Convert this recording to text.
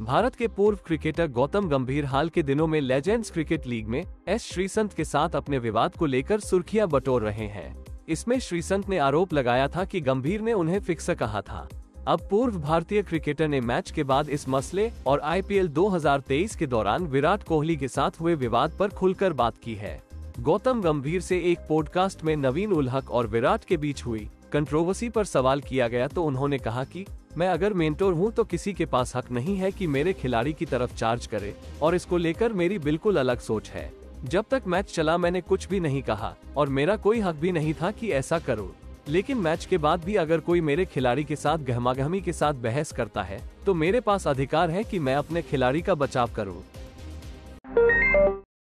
भारत के पूर्व क्रिकेटर गौतम गंभीर हाल के दिनों में लेजेंड्स क्रिकेट लीग में एस श्रीसंत के साथ अपने विवाद को लेकर सुर्खियाँ बटोर रहे हैं। इसमें श्रीसंत ने आरोप लगाया था कि गंभीर ने उन्हें फिक्सर कहा था। अब पूर्व भारतीय क्रिकेटर ने मैच के बाद इस मसले और आईपीएल 2023 के दौरान विराट कोहली के साथ हुए विवाद पर खुलकर बात की है। गौतम गंभीर से एक पॉडकास्ट में नवीन उलहक और विराट के बीच हुई कंट्रोवर्सी पर सवाल किया गया तो उन्होंने कहा कि मैं अगर मेंटोर हूँ तो किसी के पास हक नहीं है कि मेरे खिलाड़ी की तरफ़ चार्ज करे, और इसको लेकर मेरी बिल्कुल अलग सोच है। जब तक मैच चला मैंने कुछ भी नहीं कहा, और मेरा कोई हक भी नहीं था कि ऐसा करो। लेकिन मैच के बाद भी अगर कोई मेरे खिलाड़ी के साथ गहमागहमी के साथ बहस करता है तो मेरे पास अधिकार है कि मैं अपने खिलाड़ी का बचाव करूँ।